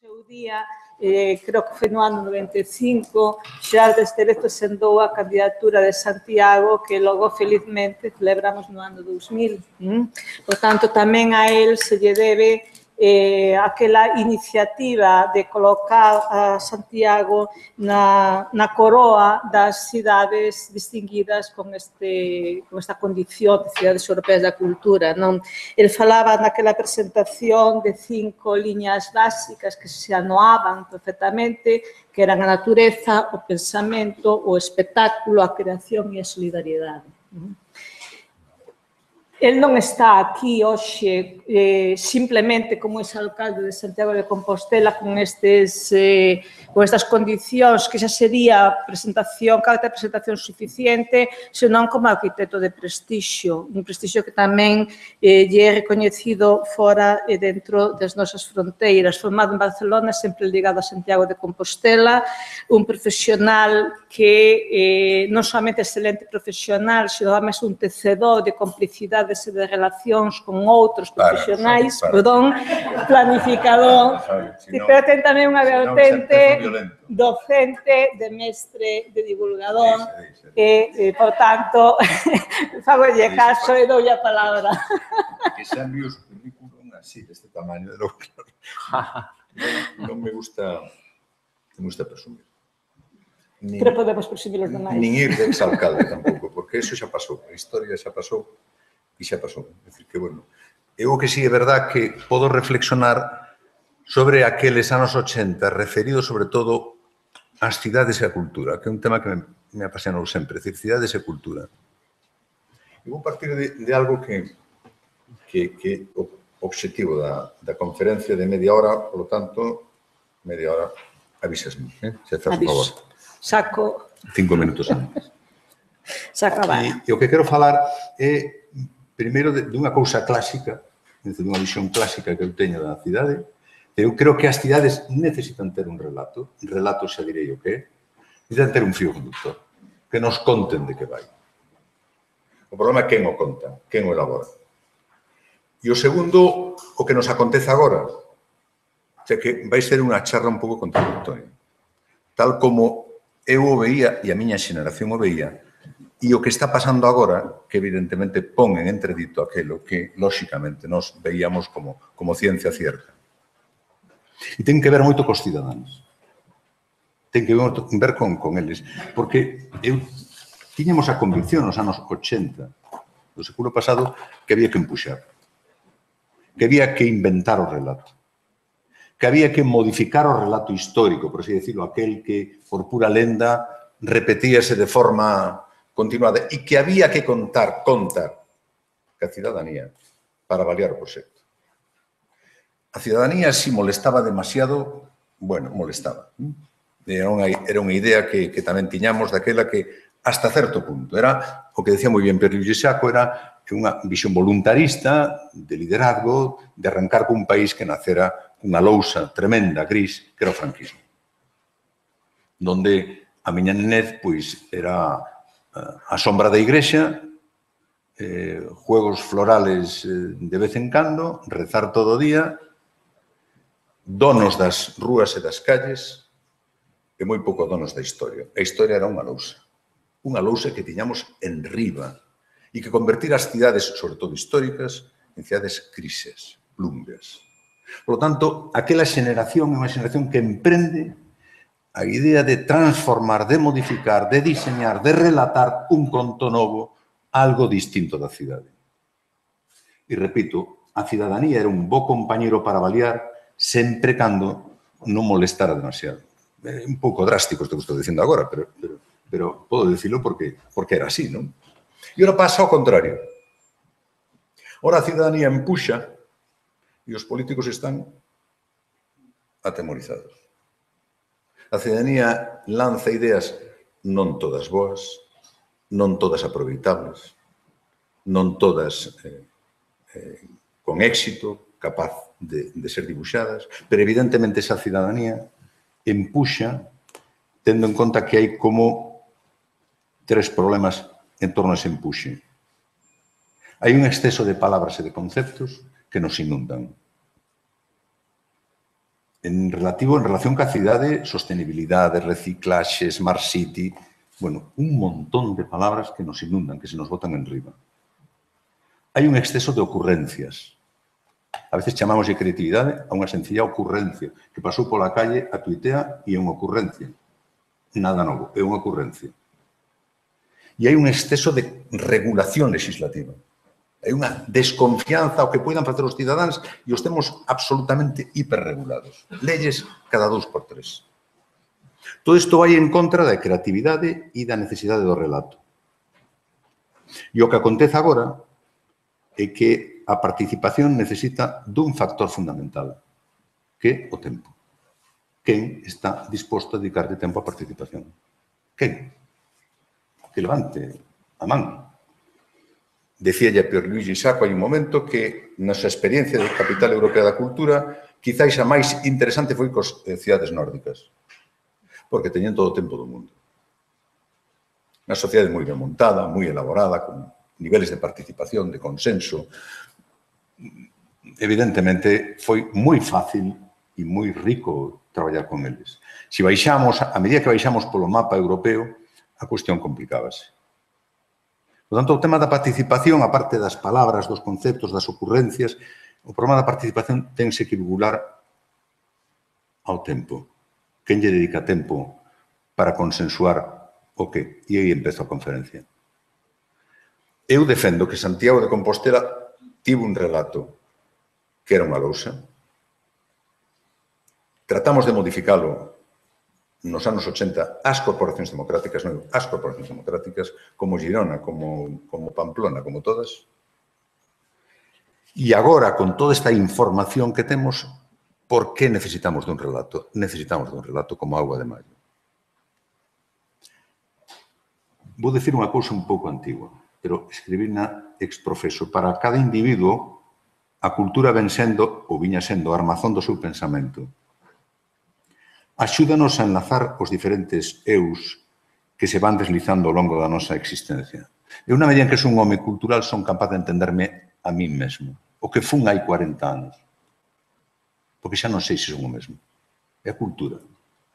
seu día, eh, creo que foi no ano 95, xa desde Leto sendou a candidatura de Santiago, que logo felizmente celebramos no ano 2000. Mm? Por tanto, tamén a él se lle debe eh, aquela iniciativa de colocar a Santiago na, na coroa das cidades distinguidas con, este, con esta condición de cidades europeas da cultura. Non? El falaba naquela presentación de cinco liñas básicas que se anoaban perfectamente, que eran a natureza, o pensamento, o espectáculo, a creación e a solidariedade. Non? El non está aquí hoxe eh, simplemente como ese alcalde de Santiago de Compostela con estes eh, con estas condicións que xa sería presentación, carta de presentación suficiente, senón como arquitecto de prestixio, un prestixio que tamén eh, lle é recoñecido fora e dentro das nosas fronteiras, formado en Barcelona, sempre ligado a Santiago de Compostela, un profesional que eh, non somente excelente profesional, senón máis un tecedor de complicidade e de relacións con outros profesionais, para, para. perdón, planificador, si no, pero ten tamén unha vertente docente, de mestre, de divulgador, sí, sí, sí. e, e, eh, por tanto, fagolle caso e doulle a palabra. que xa envío os currículum así, deste tamaño, de lo claro. non me gusta, me gusta presumir. Nin, Pero podemos presumir os demais. Nin ir de exalcalde tampouco, porque eso xa pasou, a historia xa pasou e xa pasou. É dicir, que, bueno, eu que sí é verdad que podo reflexionar sobre aqueles anos 80, referido sobre todo ás cidades e a cultura, que é un tema que me, me apasionou sempre, decir, cidades e cultura. E vou partir de, de algo que, que, que o obxectivo da, da conferencia de media hora, polo tanto, media hora, avisasme, eh? se faz Aviso. favor. Saco. Cinco minutos antes. Saco a. E o que quero falar é primeiro de, de unha cousa clásica, de dunha visión clásica que eu teño da cidade, eu creo que as cidades necesitan ter un relato, un relato xa direi o que é, necesitan ter un fío conductor, que nos conten de que vai. O problema é quen o conta, quen o elabora. E o segundo, o que nos acontece agora, xa que vai ser unha charla un pouco contradictoria. Tal como eu o veía e a miña xeneración o veía, E o que está pasando agora, que evidentemente pon en entredito aquelo que, lóxicamente, nos veíamos como, como ciencia cierta. E ten que ver moito cos cidadáns. Ten que ver, ver con, con eles. Porque eu tiñemos a convicción nos anos 80 do século pasado que había que empuxar. Que había que inventar o relato que había que modificar o relato histórico, por así decirlo, aquel que, por pura lenda, repetíase de forma continuada e que había que contar, contar, que a cidadanía para avaliar o proxecto. A cidadanía, se si molestaba demasiado, bueno, molestaba. Era unha, era unha idea que, que tamén tiñamos daquela que hasta certo punto. Era o que decía moi bien Pierre Lluisaco, era unha visión voluntarista de liderazgo, de arrancar cun país que nacera unha lousa tremenda, gris, que era o franquismo. Donde a miña nenez, pois, era a sombra da igrexa, eh, juegos florales eh, de vez en cando, rezar todo o día, donos das rúas e das calles, e moi pouco donos da historia. A historia era unha lousa. Unha lousa que tiñamos en riba e que convertir as cidades, sobre todo históricas, en cidades crises, plumbias. Por lo tanto, aquela xeneración é unha xeneración que emprende a idea de transformar, de modificar, de diseñar, de relatar un conto novo, algo distinto da cidade. E repito, a cidadanía era un bo compañero para avaliar sempre cando non molestara demasiado. É un pouco drástico isto que estou dicindo agora, pero, pero, pero podo dicilo porque, porque era así, non? E ora pasa ao contrario. Ora a cidadanía empuxa e os políticos están atemorizados. A cidadanía lanza ideas non todas boas, non todas aproveitables, non todas eh, eh, con éxito, capaz de, de ser dibuixadas, pero evidentemente esa cidadanía empuxa tendo en conta que hai como tres problemas en torno a ese empuxe. Hai un exceso de palabras e de conceptos que nos inundan en relativo en relación ca cidade, sostenibilidade, reciclaxe, smart city, bueno, un montón de palabras que nos inundan, que se nos botan en riba. Hai un exceso de ocurrencias. A veces chamamos de creatividade a unha sencilla ocurrencia que pasou pola calle a tuitea e é unha ocurrencia. Nada novo, é unha ocurrencia. E hai un exceso de regulación legislativa. É unha desconfianza ao que poidan facer os cidadáns e os temos absolutamente hiperregulados. Leyes cada dous por tres. Todo isto vai en contra da creatividade e da necesidade do relato. E o que acontece agora é que a participación necesita dun factor fundamental, que o tempo. Quen está disposto a dedicarle tempo á participación? Quen? Que levante a man Decíalle a Pierluigi Sacco hai un momento que nosa experiencia de Capital Europea da Cultura quizáis a máis interesante foi cos eh, cidades nórdicas, porque teñen todo o tempo do mundo. Unha sociedade moi ben montada, moi elaborada, con niveles de participación, de consenso. Evidentemente, foi moi fácil e moi rico traballar con eles. Se baixamos, a medida que baixamos polo mapa europeo, a cuestión complicábase Por tanto, o tema da participación, a parte das palabras, dos conceptos, das ocurrencias, o problema da participación tense que vincular ao tempo. Quen lle dedica tempo para consensuar o que? E aí empezo a conferencia. Eu defendo que Santiago de Compostela tivo un relato que era unha lousa. Tratamos de modificalo nos anos 80 as corporacións democráticas, non, as corporacións democráticas, como Girona, como, como Pamplona, como todas. E agora, con toda esta información que temos, por que necesitamos dun relato? Necesitamos dun relato como Agua de maio. Vou decir unha cousa un pouco antigua, pero escribir na exprofeso. Para cada individuo, a cultura ven sendo ou viña sendo a armazón do seu pensamento axúdanos a enlazar os diferentes eus que se van deslizando ao longo da nosa existencia. E unha medida en que son un home cultural, son capaz de entenderme a mí mesmo. O que fun hai 40 anos. Porque xa non sei se son o mesmo. É a cultura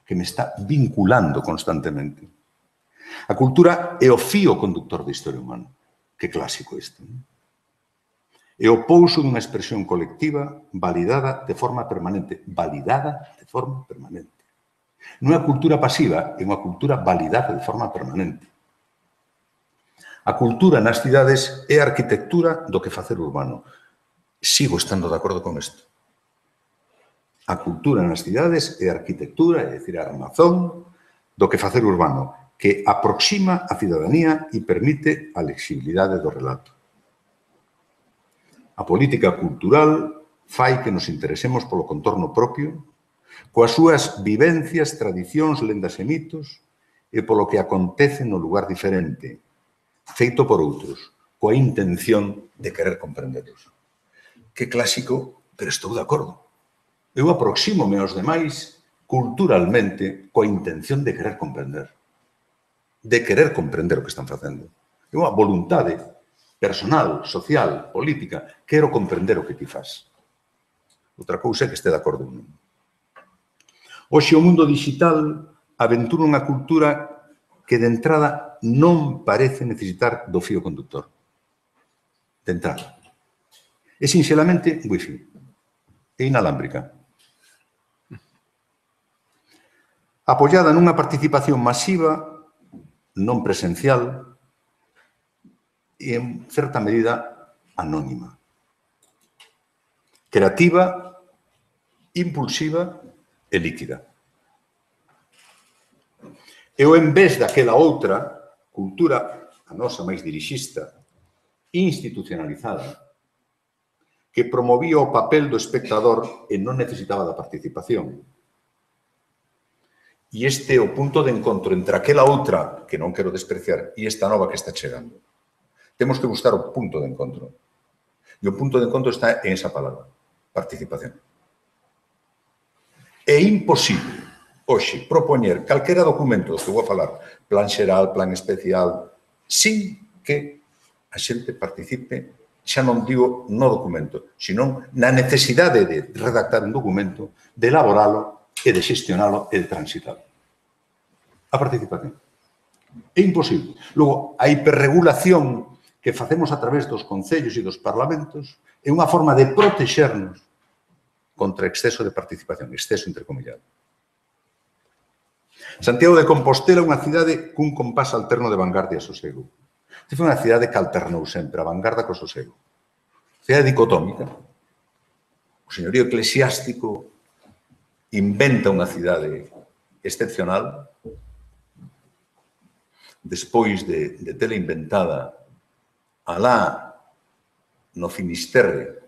que me está vinculando constantemente. A cultura é o fío conductor da historia humana. Que clásico isto. Non? É o pouso dunha expresión colectiva validada de forma permanente. Validada de forma permanente. Non é cultura pasiva, é unha cultura validada de forma permanente. A cultura nas cidades é a arquitectura do que facer urbano. Sigo estando de acordo con isto. A cultura nas cidades é a arquitectura, é dicir, a armazón do que facer urbano, que aproxima a cidadanía e permite a lexibilidade do relato. A política cultural fai que nos interesemos polo contorno propio, coas súas vivencias, tradicións, lendas e mitos, e polo que acontece no lugar diferente, feito por outros, coa intención de querer comprenderlos. Que clásico, pero estou de acordo. Eu aproxímome aos demais culturalmente coa intención de querer comprender. De querer comprender o que están facendo. É unha voluntade personal, social, política. Quero comprender o que ti faz. Outra cousa é que este de acordo non. Hoxe o mundo digital aventura unha cultura que de entrada non parece necesitar do fío conductor. De entrada. É sinxelamente wifi. É inalámbrica. Apoiada nunha participación masiva, non presencial, e en certa medida anónima. Creativa, impulsiva e líquida. Eu, en vez daquela outra cultura, a nosa máis dirixista, institucionalizada, que promovía o papel do espectador e non necesitaba da participación. E este é o punto de encontro entre aquela outra, que non quero despreciar, e esta nova que está chegando. Temos que buscar o punto de encontro. E o punto de encontro está en esa palabra, participación. É imposible hoxe propoñer calquera documento do que vou falar, plan xeral, plan especial, sin que a xente participe, xa non digo no documento, sino na necesidade de redactar un documento, de elaboralo e de xestionalo e de transitalo. A participación. É imposible. Logo, a hiperregulación que facemos a través dos concellos e dos parlamentos é unha forma de protexernos contra exceso de participación, exceso intercomillado. Santiago de Compostela é unha cidade cun compás alterno de vanguardia e sosego. Este foi unha cidade que alternou sempre a vanguarda co sosego. Cidade dicotómica. O señorío eclesiástico inventa unha cidade excepcional despois de, de tela inventada alá no Finisterre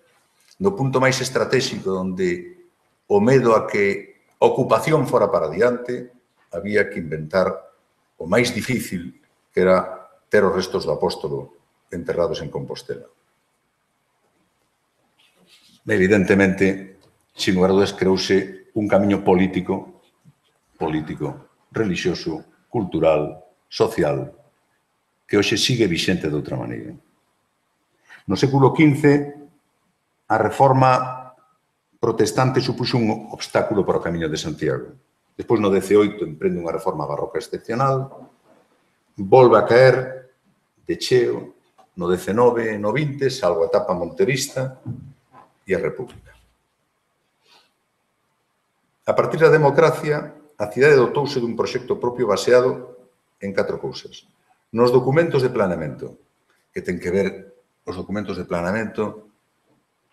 no punto máis estratégico onde o medo a que a ocupación fora para diante, había que inventar o máis difícil que era ter os restos do apóstolo enterrados en Compostela. Evidentemente, sin lugar a dudas, creouse un camiño político, político, religioso, cultural, social, que hoxe sigue vixente de outra maneira. No século XV, a reforma protestante supuxo un obstáculo para o camiño de Santiago. Despois, no 18, emprende unha reforma barroca excepcional, volve a caer de cheo no 19 e no 20, salvo a etapa monterista e a república. A partir da democracia, a cidade dotouse dun proxecto propio baseado en catro cousas. Nos documentos de planeamento, que ten que ver os documentos de planeamento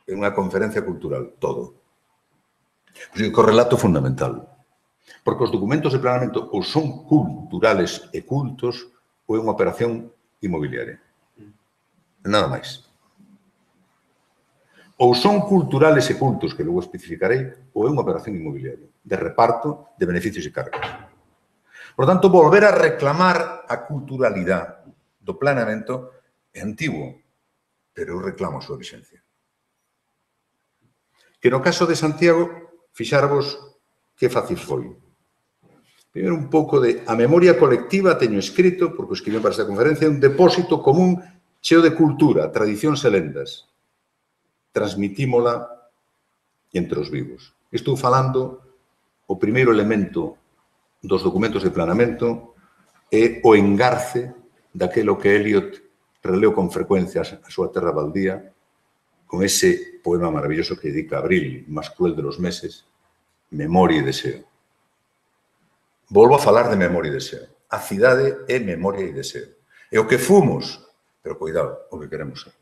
é unha conferencia cultural, todo. Pois o correlato fundamental. Porque os documentos de planeamento ou son culturales e cultos ou é unha operación inmobiliaria. Nada máis. Ou son culturales e cultos, que logo especificarei, ou é unha operación inmobiliaria de reparto de beneficios e cargas. Por tanto, volver a reclamar a culturalidade do planeamento é antigo, pero eu reclamo a súa vixencia que no caso de Santiago, fixarvos que fácil foi. Primeiro un pouco de a memoria colectiva teño escrito, porque escribí para esta conferencia, un depósito común cheo de cultura, tradicións e lendas. Transmitímola entre os vivos. Estou falando o primeiro elemento dos documentos de planamento é o engarce daquelo que Eliot releu con frecuencia a súa terra baldía con ese poema maravilloso que dedica a Abril, más cruel de los meses, Memoria e Deseo. Volvo a falar de memoria e deseo. A cidade é memoria e deseo. É o que fomos, pero cuidado, o que queremos ser.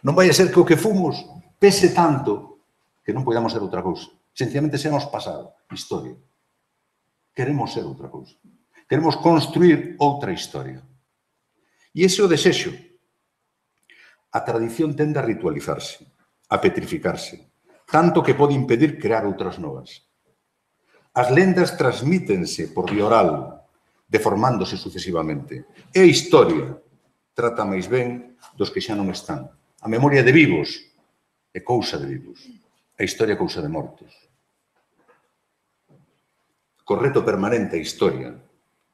Non vai a ser que o que fomos pese tanto que non podamos ser outra cousa. Sencillamente seamos pasado, historia. Queremos ser outra cousa. Queremos construir outra historia. E ese é o desexo a tradición tende a ritualizarse, a petrificarse, tanto que pode impedir crear outras novas. As lendas transmítense por vía oral, deformándose sucesivamente. E a historia trata máis ben dos que xa non están. A memoria de vivos é cousa de vivos. A historia é cousa de mortos. Correto permanente a historia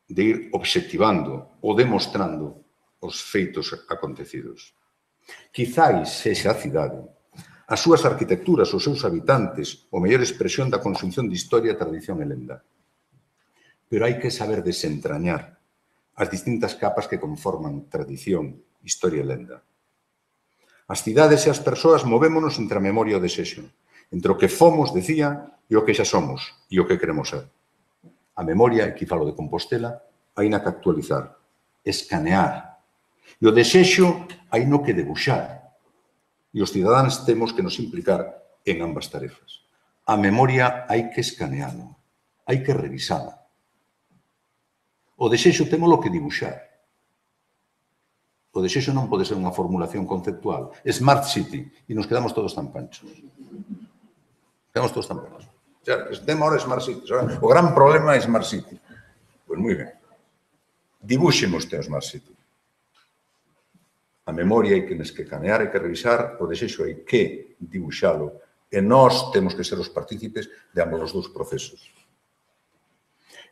de ir obxectivando ou demostrando os feitos acontecidos. Quizais sexa a cidade, as súas arquitecturas, os seus habitantes, o mellor expresión da consunción de historia, tradición e lenda. Pero hai que saber desentrañar as distintas capas que conforman tradición, historia e lenda. As cidades e as persoas movémonos entre a memoria e o desexo, entre o que fomos, decía, e o que xa somos, e o que queremos ser. A memoria, aquí falo de Compostela, hai na que actualizar, escanear E o desexo hai no que debuxar. E os cidadáns temos que nos implicar en ambas tarefas. A memoria hai que escaneala, hai que revisala. O desexo temolo que dibuxar. O desexo non pode ser unha formulación conceptual. Smart City. E nos quedamos todos tan panchos. Quedamos todos tan panchos. O sea, tema ahora Smart City. O gran problema é Smart City. Pois pues moi ben. Dibuxemos usted o Smart City. A memoria hai que nos que canear, hai que revisar, o desexo hai que dibuixalo. E nós temos que ser os partícipes de ambos os dous procesos.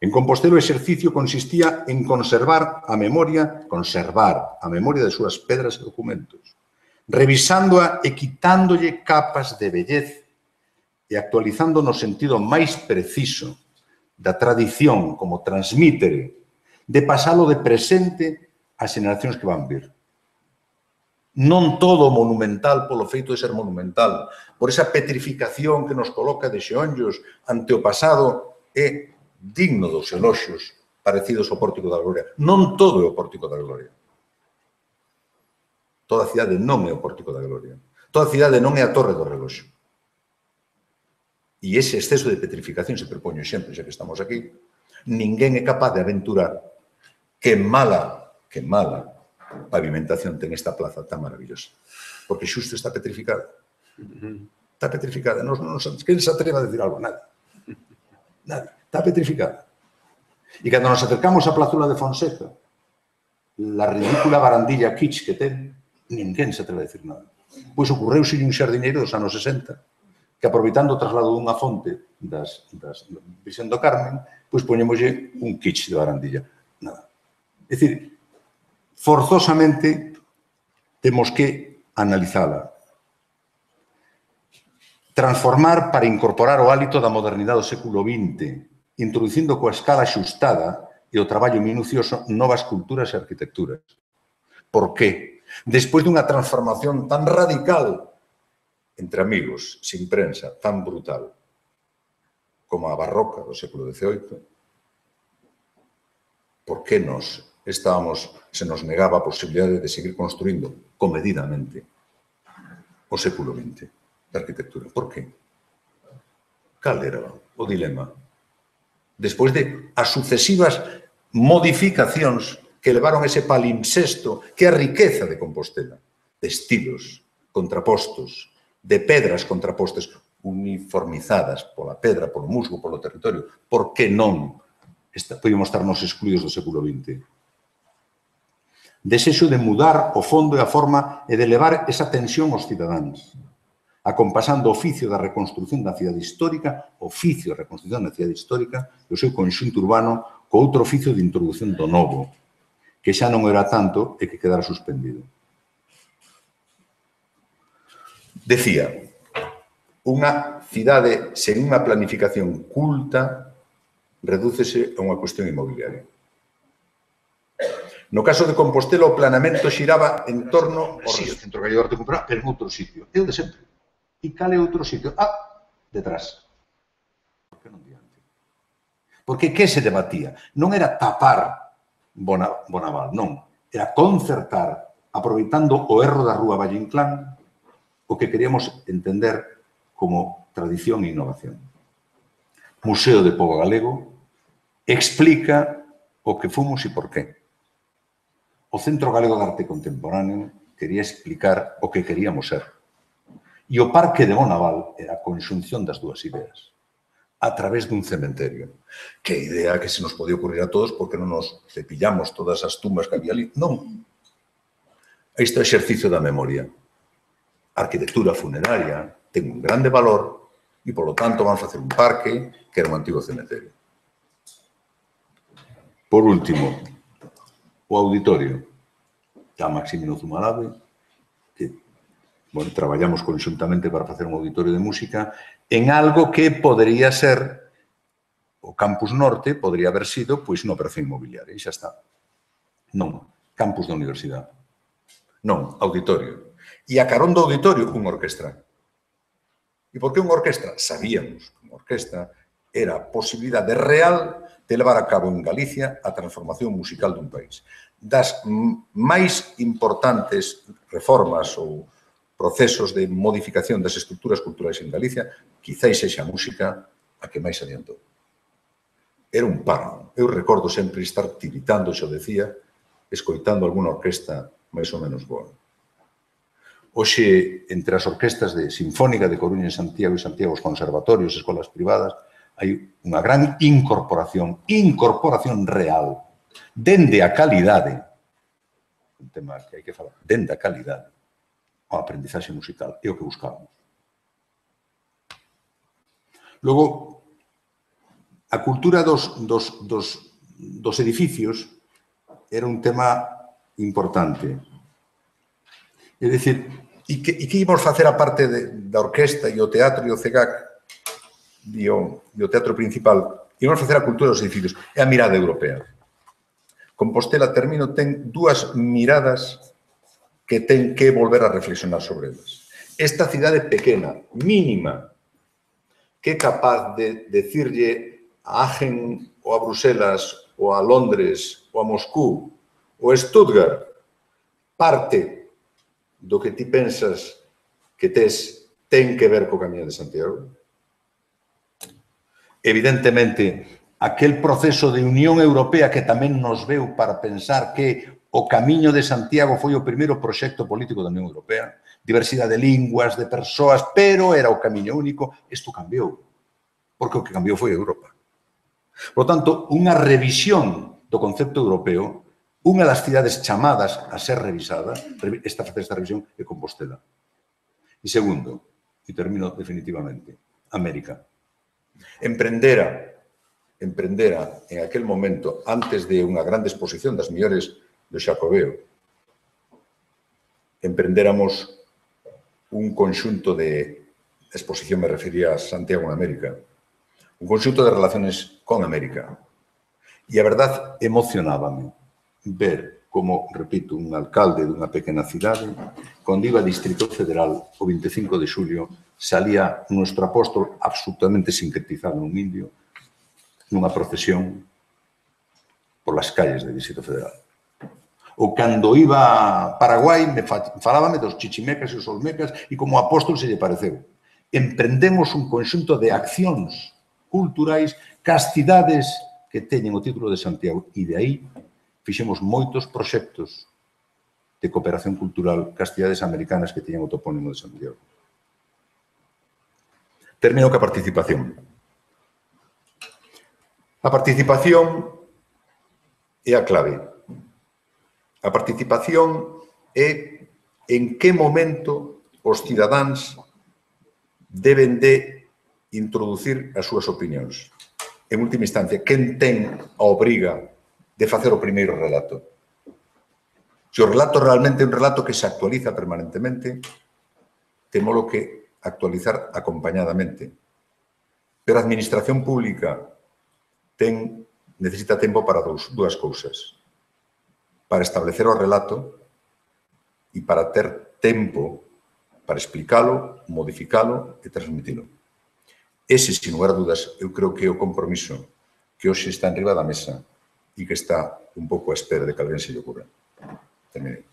En Compostela o exercicio consistía en conservar a memoria, conservar a memoria das súas pedras e documentos, revisándoa e quitándolle capas de bellez e actualizando no sentido máis preciso da tradición como transmítere de pasalo de presente ás xeracións que van vir non todo monumental polo feito de ser monumental, por esa petrificación que nos coloca de xeonllos ante o pasado é digno dos eloxos parecidos ao Pórtico da Gloria. Non todo é o Pórtico da Gloria. Toda a cidade non é o Pórtico da Gloria. Toda a cidade non é a Torre do Reloxo. E ese exceso de petrificación, se propoño sempre, xa que estamos aquí, ninguén é capaz de aventurar que mala, que mala pavimentación ten esta plaza tan maravillosa. Porque xusto está petrificada. Está petrificada. Non, non, que se atreva a decir algo? Nada. Nada. Está petrificada. E cando nos acercamos á plazula de Fonseca, la ridícula barandilla kitsch que ten, ninguén se atreve a decir nada. Pois ocorreu sin un xardineiro dos anos 60 que aproveitando o traslado dunha fonte das, das Vicente do Carmen, pois poñemoslle un kitsch de barandilla. Nada. É dicir, forzosamente temos que analizala. Transformar para incorporar o hálito da modernidade do século XX, introducindo coa escala xustada e o traballo minucioso novas culturas e arquitecturas. Por qué? Despois dunha transformación tan radical entre amigos, sin prensa, tan brutal como a barroca do século XVIII, por que nos estábamos, se nos negaba a posibilidade de seguir construindo comedidamente o século XX de arquitectura. Por qué? Cal era o dilema? Despois de as sucesivas modificacións que levaron ese palimpsesto, que é a riqueza de Compostela, de estilos contrapostos, de pedras contrapostas, uniformizadas pola pedra, polo musgo, polo territorio. Por que non podíamos estarnos excluídos do século XX? Desexo de mudar o fondo e a forma e de levar esa tensión aos cidadáns, acompasando o oficio da reconstrucción da cidade histórica, oficio da reconstrucción da cidade histórica e o seu conxunto urbano co outro oficio de introducción do novo, que xa non era tanto e que quedara suspendido. Decía, unha cidade sen unha planificación culta redúcese a unha cuestión inmobiliaria. No caso de Compostela, o planeamento xiraba en torno ao sí, río. Sí, centro gallego de arte cultural, pero en outro sitio. É o de sempre. E cal é outro sitio? Ah, detrás. Por que non diante? Porque que se debatía? Non era tapar Bona, Bonaval, non. Era concertar, aproveitando o erro da rúa Valle Inclán, o que queríamos entender como tradición e innovación. Museo de Pobo Galego explica o que fomos e por qué o Centro Galego de Arte Contemporáneo quería explicar o que queríamos ser. E o Parque de Bonaval era a conxunción das dúas ideas a través dun cementerio. Que idea que se nos podía ocurrir a todos porque non nos cepillamos todas as tumbas que había ali. Non. Este é o exercicio da memoria. A arquitectura funeraria ten un grande valor e, polo tanto, van facer un parque que era un antigo cementerio. Por último, o auditorio. da Maximino Zumalave, que bueno, traballamos conjuntamente para facer un auditorio de música, en algo que podría ser o Campus Norte podría haber sido pois no perfil inmobiliario, e xa está. Non, campus da universidade. Non, auditorio. E a carón do auditorio, unha orquestra. E por que unha orquestra? Sabíamos que unha orquestra era a posibilidade real de levar a cabo en Galicia a transformación musical dun país. Das máis importantes reformas ou procesos de modificación das estruturas culturais en Galicia, quizáis sexa a música a que máis adiantou. Era un páramo. Eu recordo sempre estar tiritando, xo decía, escoitando alguna orquesta máis ou menos boa. Oxe, entre as orquestas de Sinfónica de Coruña e Santiago e Santiago os conservatorios, escolas privadas, hai unha gran incorporación, incorporación real, dende a calidade, un tema que hai que falar, dende a calidade, ao aprendizaxe musical, é o que buscábamos. Logo, a cultura dos, dos, dos, dos edificios era un tema importante. É dicir, e que, e que íbamos facer a parte de, da orquesta e o teatro e o CEGAC e o, e o teatro principal, íbamos facer a cultura dos edificios, é a mirada europea. Compostela Termino ten dúas miradas que ten que volver a reflexionar sobre elas. Esta cidade pequena, mínima, que é capaz de decirlle a Agen ou a Bruselas ou a Londres ou a Moscú ou a Stuttgart parte do que ti pensas que tes ten que ver co Camiño de Santiago? evidentemente, aquel proceso de Unión Europea que tamén nos veu para pensar que o Camiño de Santiago foi o primeiro proxecto político da Unión Europea, diversidade de linguas, de persoas, pero era o camiño único, isto cambiou, porque o que cambiou foi a Europa. Por tanto, unha revisión do concepto europeo, unha das cidades chamadas a ser revisada, esta facer esta revisión é Compostela. E segundo, e termino definitivamente, América. Emprendera, emprendera en aquel momento, antes de unha grande exposición das mellores do Xacobeo, emprendéramos un conxunto de exposición, me refería a Santiago en América, un conxunto de relaciones con América. E a verdad emocionábame ver como, repito, un alcalde dunha pequena cidade, con a Distrito Federal, o 25 de xulio, salía nuestro apóstol absolutamente sincretizado un indio nunha procesión polas calles de Distrito Federal. O cando iba a Paraguai, me falábame dos chichimecas e os olmecas e como apóstol se lle pareceu. Emprendemos un conxunto de accións culturais cas cidades que teñen o título de Santiago e de aí fixemos moitos proxectos de cooperación cultural cas cidades americanas que teñen o topónimo de Santiago. Termino ca participación. A participación é a clave. A participación é en que momento os cidadáns deben de introducir as súas opinións. En última instancia, quen ten a obriga de facer o primeiro relato. Se o relato realmente é un relato que se actualiza permanentemente, temolo que actualizar acompañadamente. Pero a administración pública ten necesita tempo para dous, dúas cousas. Para establecer o relato e para ter tempo para explicalo, modificalo e transmitilo. Ese, sin lugar a dudas, eu creo que é o compromiso que hoxe está enriba da mesa e que está un pouco a espera de que alguén se lle ocurra. Terminei.